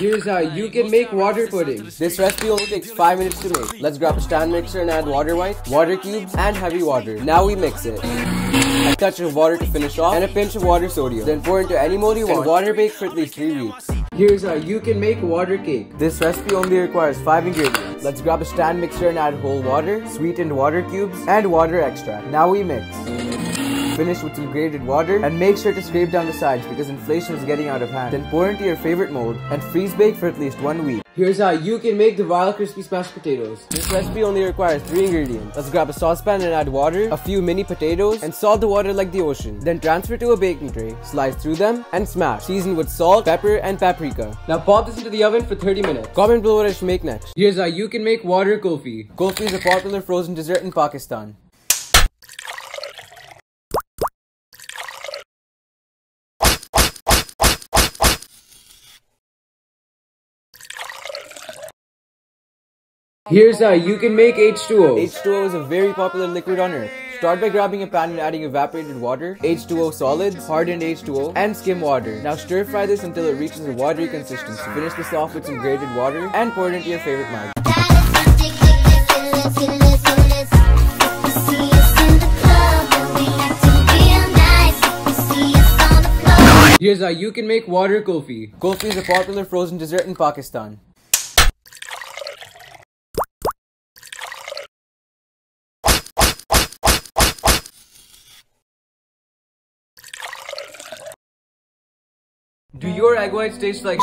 Here's how you can make water pudding. This recipe only takes 5 minutes to make. Let's grab a stand mixer and add water white, water cubes, and heavy water. Now we mix it. A touch of water to finish off, and a pinch of water sodium. Then pour into any mold you want. And water bake for at least 3 weeks. Here's how you can make water cake. This recipe only requires 5 ingredients. Let's grab a stand mixer and add whole water, sweetened water cubes, and water extract. Now we mix. Finish with some grated water and make sure to scrape down the sides because inflation is getting out of hand. Then pour into your favorite mold and freeze bake for at least one week. Here's how you can make the vile crispy smashed potatoes. This recipe only requires three ingredients. Let's grab a saucepan and add water, a few mini potatoes, and salt the water like the ocean. Then transfer to a baking tray, slice through them, and smash. Season with salt, pepper, and paprika. Now pop this into the oven for 30 minutes. Comment below what I should make next. Here's how you can make water kulfi. Kulfi is a popular frozen dessert in Pakistan. Here's how you can make H2O. H2O is a very popular liquid on earth. Start by grabbing a pan and adding evaporated water, H2O solids, hardened H2O, and skim water. Now stir fry this until it reaches a watery consistency. Finish this off with some grated water and pour it into your favorite mug. Here's how you can make water kulfi. Kulfi is a popular frozen dessert in Pakistan. Do your egg whites taste like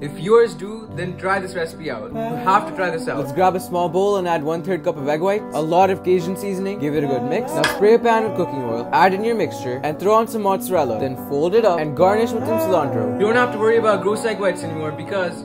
If yours do, then try this recipe out. You have to try this out. Let's grab a small bowl and add 1 3rd cup of egg whites, a lot of Cajun seasoning, give it a good mix. Now spray a pan with cooking oil, add in your mixture, and throw on some mozzarella. Then fold it up and garnish with some cilantro. You don't have to worry about gross egg whites anymore because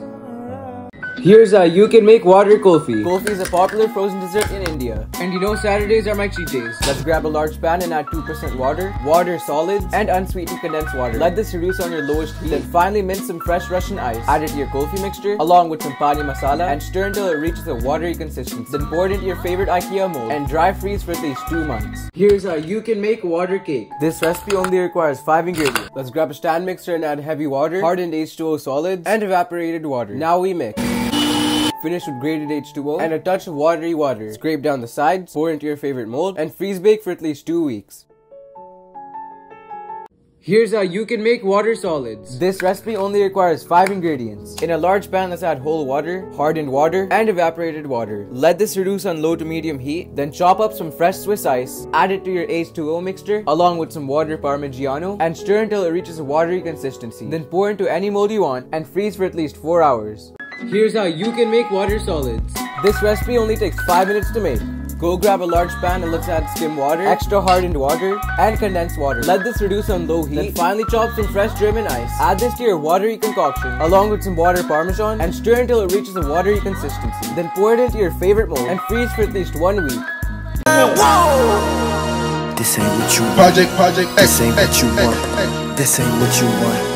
Here's how you can make water kulfi. Kulfi is a popular frozen dessert in India. And you know Saturdays are my cheat days. Let's grab a large pan and add 2% water, water solids, and unsweetened condensed water. Let this reduce on your lowest heat. Then finally mince some fresh Russian ice. Add it to your kulfi mixture along with some pani masala and stir until it reaches a watery consistency. Then pour it into your favorite IKEA mold and dry freeze for at least 2 months. Here's how you can make water cake. This recipe only requires 5 ingredients. Let's grab a stand mixer and add heavy water, hardened H2O solids, and evaporated water. Now we mix. Finish with grated H2O and a touch of watery water. Scrape down the sides, pour into your favorite mold, and freeze bake for at least 2 weeks. Here's how you can make water solids. This recipe only requires 5 ingredients. In a large pan, let's add whole water, hardened water, and evaporated water. Let this reduce on low to medium heat. Then chop up some fresh Swiss ice, add it to your H2O mixture, along with some water Parmigiano, and stir until it reaches a watery consistency. Then pour into any mold you want, and freeze for at least 4 hours. Here's how you can make water solids. This recipe only takes 5 minutes to make. Go grab a large pan and let's add skim water, extra hardened water, and condensed water. Let this reduce on low heat. Then finally chop some fresh German ice. Add this to your watery concoction along with some water parmesan and stir until it reaches a watery consistency. Then pour it into your favorite mold and freeze for at least one week. This ain't what you want. Project, project, This ain't what you want. This ain't what you want.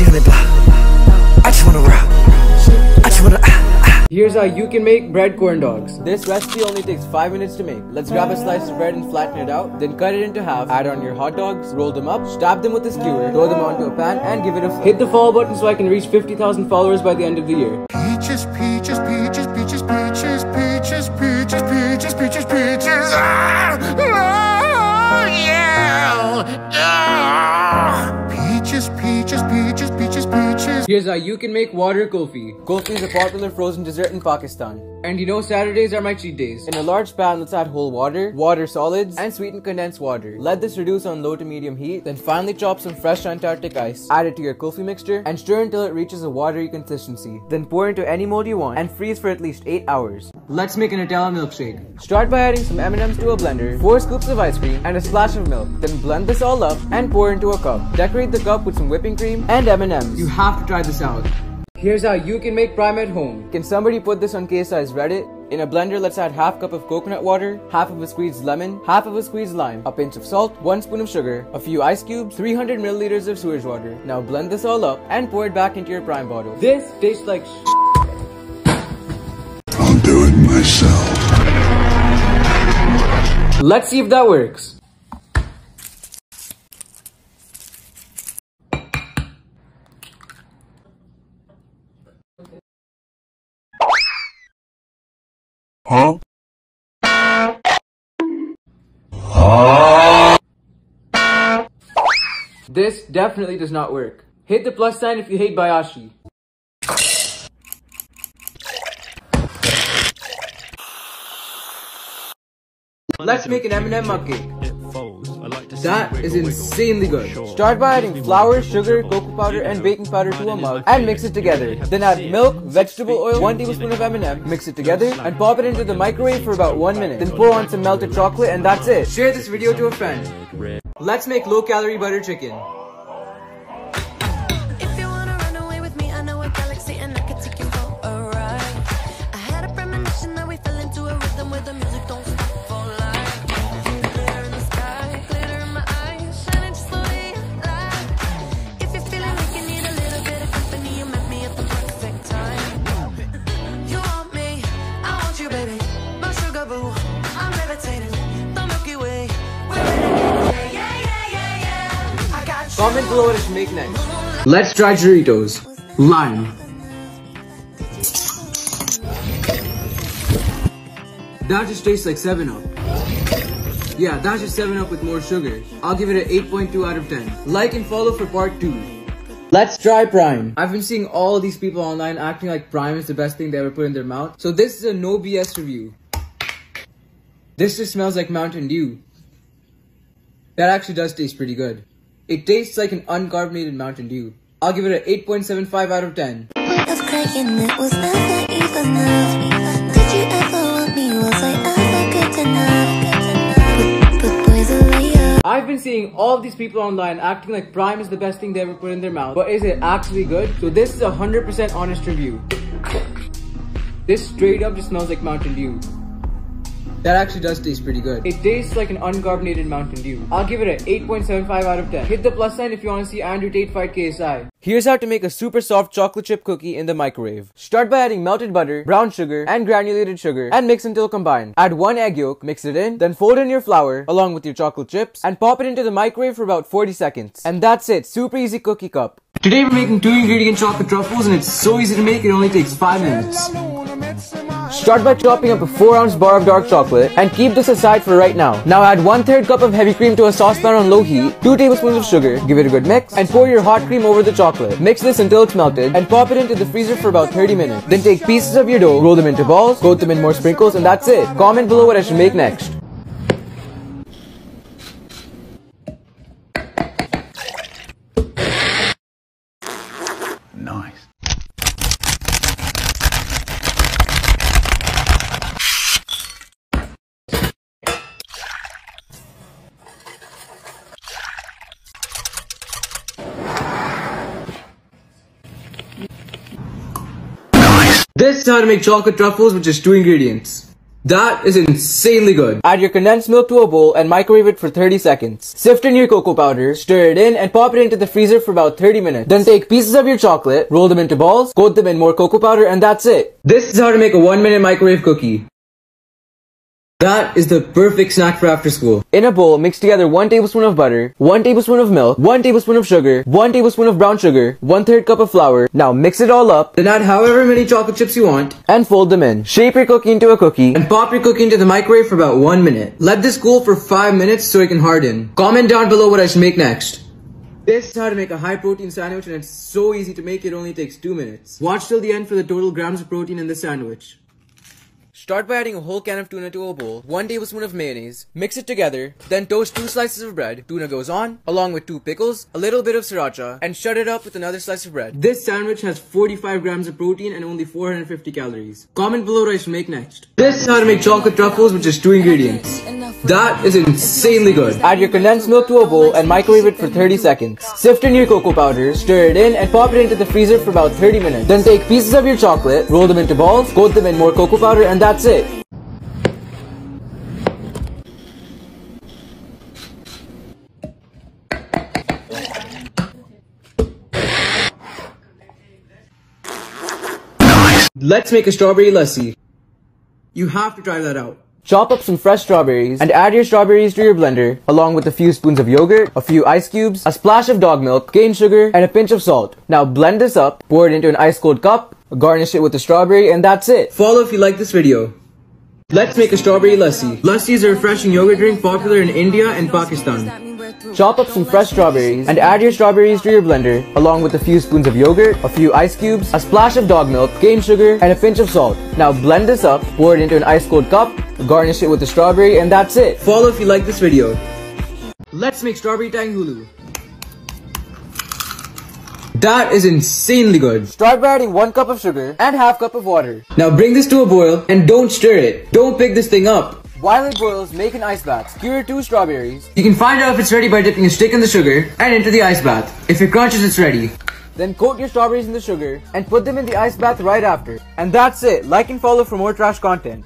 Ha! 1600 block. I just wanna rock. I just wanna. Ah, ah. Here's how you can make bread corn dogs. This recipe only takes 5 minutes to make. Let's grab a slice of bread and flatten it out, then cut it into half, add on your hot dogs, roll them up, stab them with a skewer, throw them onto a pan, and give it a Hit the follow button so I can reach 50,000 followers by the end of the year. Peaches, peaches, peaches, peaches, peaches, peaches, peaches, peaches, peaches, peaches. Here's how you can make water kulfi. Kulfi is a popular frozen dessert in Pakistan. And you know Saturdays are my cheat days. In a large pan, let's add whole water, water solids, and sweetened condensed water. Let this reduce on low to medium heat. Then finally chop some fresh Antarctic ice. Add it to your kulfi mixture and stir until it reaches a watery consistency. Then pour into any mold you want and freeze for at least 8 hours. Let's make an Italian milkshake. Start by adding some M&Ms to a blender, 4 scoops of ice cream, and a splash of milk. Then blend this all up and pour into a cup. Decorate the cup with some whipping cream and M&Ms. You have to try this out. Here's how you can make prime at home. Can somebody put this on KSI's Reddit? In a blender, let's add half cup of coconut water, half of a squeezed lemon, half of a squeezed lime, a pinch of salt, one spoon of sugar, a few ice cubes, 300 milliliters of sewage water. Now blend this all up and pour it back into your prime bottle. This tastes like I'll do it myself. Let's see if that works. Huh? This definitely does not work. Hit the plus sign if you hate Bayashi. Let's make an M&M mug cake. That is insanely good. Start by adding flour, sugar, cocoa powder, and baking powder to a mug and mix it together. Then add milk, vegetable oil, 1 tablespoon of M&M, mix it together and pop it into the microwave for about 1 minute. Then pour on some melted chocolate and that's it. Share this video to a friend. Let's make low calorie butter chicken. Below what make next. Let's try Doritos. Lime. That just tastes like 7-Up. Yeah, that's just 7-Up with more sugar. I'll give it an 8.2 out of 10. Like and follow for part 2. Let's try Prime. I've been seeing all these people online acting like Prime is the best thing they ever put in their mouth. So this is a no BS review. This just smells like Mountain Dew. That actually does taste pretty good. It tastes like an uncarbonated Mountain Dew. I'll give it an 8.75 out of 10. was cracking, it was not like it was not. Did you ever want me? Was I ever good enough? But, but boys are layup. I've been seeing all these people online acting like Prime is the best thing they ever put in their mouth, but is it actually good? So this is a 100% honest review. This straight up just smells like Mountain Dew. That actually does taste pretty good. It tastes like an uncarbonated Mountain Dew. I'll give it an 8.75 out of 10. Hit the plus sign if you want to see Andrew Tate fight KSI. Here's how to make a super soft chocolate chip cookie in the microwave. Start by adding melted butter, brown sugar, and granulated sugar, and mix until combined. Add one egg yolk, mix it in, then fold in your flour, along with your chocolate chips, and pop it into the microwave for about 40 seconds. And that's it, super easy cookie cup. Today we're making two ingredient chocolate truffles and it's so easy to make it only takes 5 minutes. Start by chopping up a 4 ounce bar of dark chocolate and keep this aside for right now. Now add 1 3rd cup of heavy cream to a saucepan on low heat, 2 tablespoons of sugar, give it a good mix, and pour your hot cream over the chocolate. Mix this until it's melted and pop it into the freezer for about 30 minutes. Then take pieces of your dough, roll them into balls, coat them in more sprinkles, and that's it. Comment below what I should make next. This is how to make chocolate truffles with just two ingredients. That is insanely good. Add your condensed milk to a bowl and microwave it for 30 seconds. Sift in your cocoa powder, stir it in, and pop it into the freezer for about 30 minutes. Then take pieces of your chocolate, roll them into balls, coat them in more cocoa powder, and that's it. This is how to make a 1 minute microwave cookie. That is the perfect snack for after school. In a bowl, mix together 1 tablespoon of butter, 1 tablespoon of milk, 1 tablespoon of sugar, 1 tablespoon of brown sugar, 1 third cup of flour. Now mix it all up, then add however many chocolate chips you want, and fold them in. Shape your cookie into a cookie, and pop your cookie into the microwave for about 1 minute. Let this cool for 5 minutes so it can harden. Comment down below what I should make next. This is how to make a high protein sandwich and it's so easy to make it only takes 2 minutes. Watch till the end for the total grams of protein in the sandwich. Start by adding a whole can of tuna to a bowl, 1 tablespoon of mayonnaise, mix it together, then toast 2 slices of bread, tuna goes on, along with 2 pickles, a little bit of sriracha, and shut it up with another slice of bread. This sandwich has 45 grams of protein and only 450 calories. Comment below what I should make next. This is how to make chocolate truffles with just 2 ingredients. That is insanely good. Add your condensed milk to a bowl and microwave it for 30 seconds. Sift in your cocoa powder, stir it in, and pop it into the freezer for about 30 minutes. Then take pieces of your chocolate, roll them into balls, coat them in more cocoa powder, and that's it. Let's make a strawberry lassi. You have to try that out. Chop up some fresh strawberries and add your strawberries to your blender along with a few spoons of yogurt, a few ice cubes, a splash of dog milk, cane sugar, and a pinch of salt. Now blend this up, pour it into an ice cold cup, garnish it with the strawberry, and that's it. Follow if you like this video. Let's make a strawberry lassi. Lassi is a refreshing yogurt drink popular in India and Pakistan. Chop up some fresh strawberries and add your strawberries to your blender along with a few spoons of yogurt, a few ice cubes, a splash of dog milk, cane sugar, and a pinch of salt. Now blend this up, pour it into an ice cold cup, garnish it with the strawberry, and that's it. Follow if you like this video. Let's make strawberry tanghulu. That is insanely good. Start by adding 1 cup of sugar and half cup of water. Now bring this to a boil and don't stir it. Don't pick this thing up. While it boils, make an ice bath. Skewer two strawberries. You can find out if it's ready by dipping a stick in the sugar and into the ice bath. If it crunches, it's ready. Then coat your strawberries in the sugar and put them in the ice bath right after. And that's it. Like and follow for more trash content.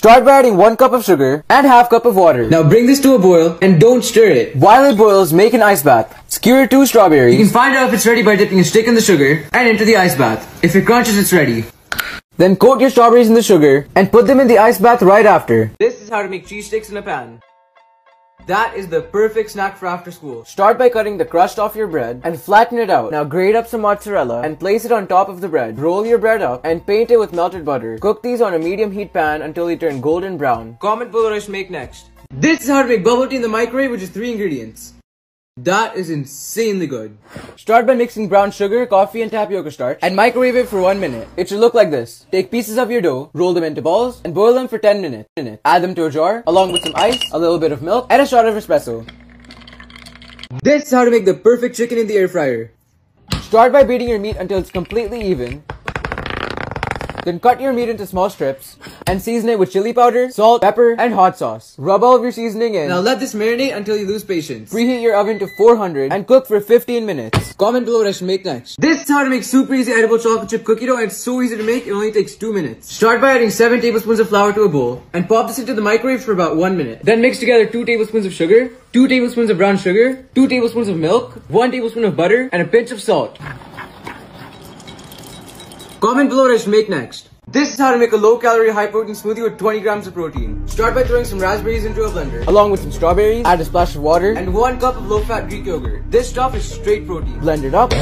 Start by adding 1 cup of sugar and half cup of water. Now bring this to a boil and don't stir it. While it boils, make an ice bath. Skewer 2 strawberries. You can find out if it's ready by dipping a stick in the sugar and into the ice bath. If it crunches, it's ready. Then coat your strawberries in the sugar and put them in the ice bath right after. This is how to make cheese sticks in a pan. That is the perfect snack for after school. Start by cutting the crust off your bread and flatten it out. Now grate up some mozzarella and place it on top of the bread. Roll your bread up and paint it with melted butter. Cook these on a medium heat pan until they turn golden brown. Comment below what I should make next. This is how to make bubble tea in the microwave with just 3 ingredients. That is insanely good. Start by mixing brown sugar, coffee, and tapioca starch and microwave it for 1 minute. It should look like this. Take pieces of your dough, roll them into balls, and boil them for 10 minutes. Add them to a jar, along with some ice, a little bit of milk, and a shot of espresso. This is how to make the perfect chicken in the air fryer. Start by beating your meat until it's completely even. Then cut your meat into small strips and season it with chili powder, salt, pepper, and hot sauce. Rub all of your seasoning in. Now let this marinate until you lose patience. Preheat your oven to 400 and cook for 15 minutes. Comment below what I should make next. This is how to make super easy edible chocolate chip cookie dough and it's so easy to make it only takes 2 minutes. Start by adding 7 tablespoons of flour to a bowl and pop this into the microwave for about 1 minute. Then mix together 2 tablespoons of sugar, 2 tablespoons of brown sugar, 2 tablespoons of milk, 1 tablespoon of butter, and a pinch of salt. Comment below what I should make next. This is how to make a low calorie high protein smoothie with 20 grams of protein. Start by throwing some raspberries into a blender along with some strawberries, add a splash of water and 1 cup of low fat Greek yogurt. This stuff is straight protein. Blend it up.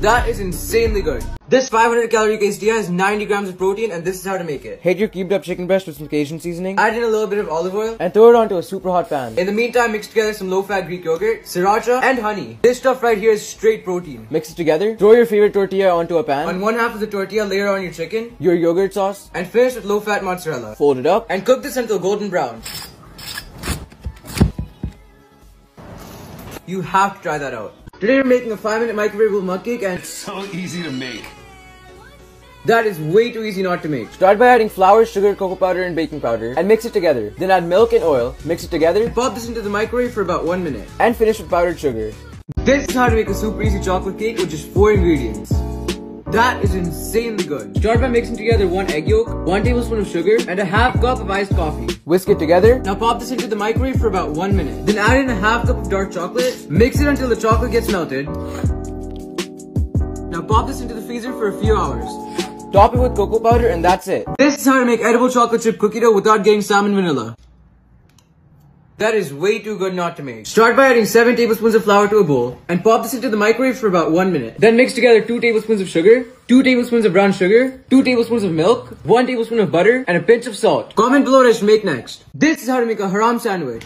That is insanely good. This 500 calorie quesadilla has 90 grams of protein and this is how to make it. Heat your cubed up chicken breast with some Cajun seasoning, add in a little bit of olive oil and throw it onto a super hot pan. In the meantime, mix together some low fat Greek yogurt, sriracha and honey. This stuff right here is straight protein. Mix it together, throw your favorite tortilla onto a pan. On one half of the tortilla, layer on your chicken, your yogurt sauce and finish with low fat mozzarella. Fold it up and cook this until golden brown. You have to try that out. Today we're making a 5 minute microwavable mug cake and it's So easy to make. that is way too easy not to make. Start by adding flour, sugar, cocoa powder, and baking powder and mix it together. Then add milk and oil, mix it together, pop this into the microwave for about 1 minute and finish with powdered sugar. This is how to make a super easy chocolate cake with just 4 ingredients. That is insanely good. Start by mixing together one egg yolk, one tablespoon of sugar, and a half cup of iced coffee. Whisk it together. Now pop this into the microwave for about one minute. Then add in a half cup of dark chocolate. Mix it until the chocolate gets melted. Now pop this into the freezer for a few hours. Top it with cocoa powder and that's it. This is how to make edible chocolate chip cookie dough without getting salmon vanilla. That is way too good not to make. Start by adding 7 tablespoons of flour to a bowl and pop this into the microwave for about 1 minute. Then mix together 2 tablespoons of sugar, 2 tablespoons of brown sugar, 2 tablespoons of milk, 1 tablespoon of butter, and a pinch of salt. Comment below what I should make next. This is how to make a haram sandwich.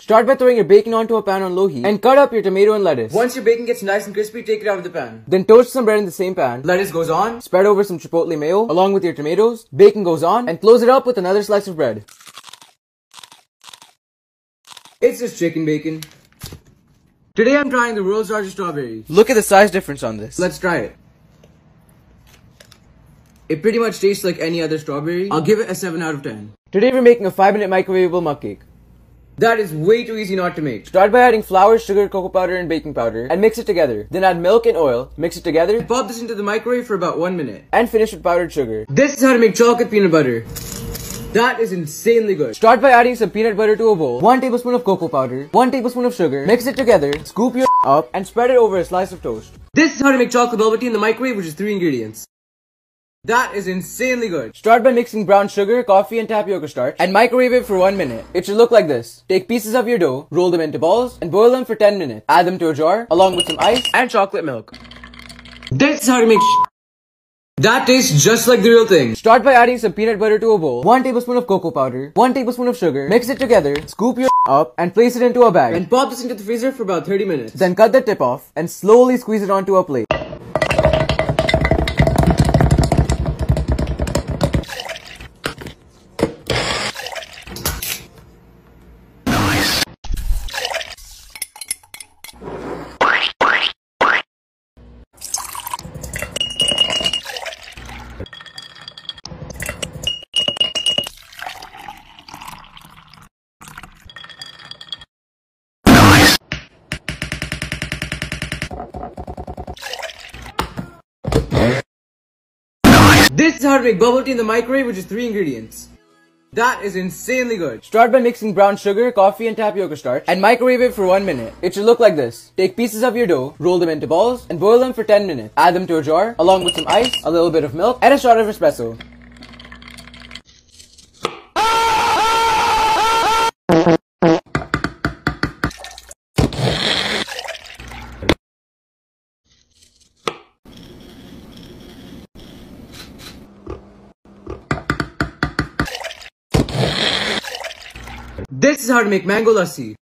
Start by throwing your bacon onto a pan on low heat and cut up your tomato and lettuce. Once your bacon gets nice and crispy, take it out of the pan. Then toast some bread in the same pan. Lettuce goes on, spread over some chipotle mayo along with your tomatoes. Bacon goes on and close it up with another slice of bread. It's just chicken bacon. Today I'm trying the world's largest strawberry. Look at the size difference on this. Let's try it. It pretty much tastes like any other strawberry. I'll give it a 7 out of 10. Today we're making a 5 minute microwavable mug cake. That is way too easy not to make. Start by adding flour, sugar, cocoa powder, and baking powder and mix it together. Then add milk and oil, mix it together, pop this into the microwave for about 1 minute and finish with powdered sugar. This is how to make chocolate peanut butter. That is insanely good. Start by adding some peanut butter to a bowl, 1 tablespoon of cocoa powder, 1 tablespoon of sugar, mix it together, scoop your up and spread it over a slice of toast. This is how to make chocolate bubble tea in the microwave which is 3 ingredients. That is insanely good. Start by mixing brown sugar, coffee and tapioca starch and microwave it for 1 minute. It should look like this. Take pieces of your dough, roll them into balls and boil them for 10 minutes. Add them to a jar along with some ice and chocolate milk. This is how to make that tastes just like the real thing. Start by adding some peanut butter to a bowl, 1 tablespoon of cocoa powder, 1 tablespoon of sugar, mix it together, scoop your up and place it into a bag. And pop this into the freezer for about 30 minutes. Then cut the tip off and slowly squeeze it onto a plate. This is how to make bubble tea in the microwave which is 3 ingredients. That is insanely good. Start by mixing brown sugar, coffee and tapioca starch and microwave it for 1 minute. It should look like this. Take pieces of your dough, roll them into balls and boil them for 10 minutes. Add them to a jar along with some ice, a little bit of milk and a shot of espresso. This is how to make mango lassi.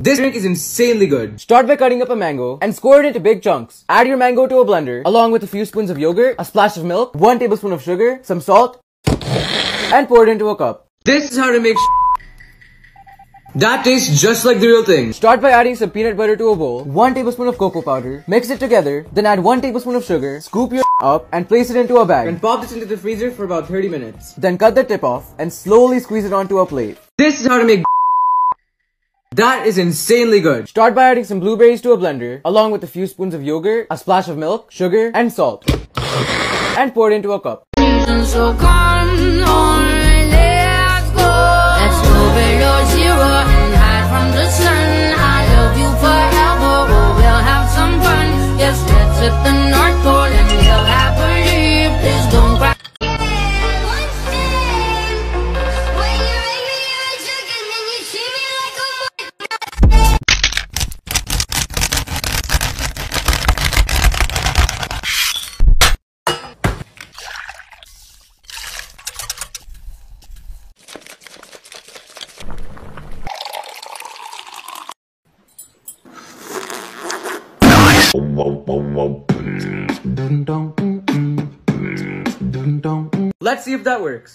This drink is insanely good. Start by cutting up a mango and score it into big chunks. Add your mango to a blender along with a few spoons of yogurt, a splash of milk, 1 tablespoon of sugar, some salt, and pour it into a cup. This is how to make that tastes just like the real thing. Start by adding some peanut butter to a bowl, 1 tablespoon of cocoa powder, mix it together, then add 1 tablespoon of sugar, scoop your up and place it into a bag. And pop this into the freezer for about 30 minutes. Then cut the tip off and slowly squeeze it onto a plate. This is how to make that is insanely good. Start by adding some blueberries to a blender, along with a few spoons of yogurt, a splash of milk, sugar, and salt. And pour it into a cup. Yes, let's hit the Let's see if that works.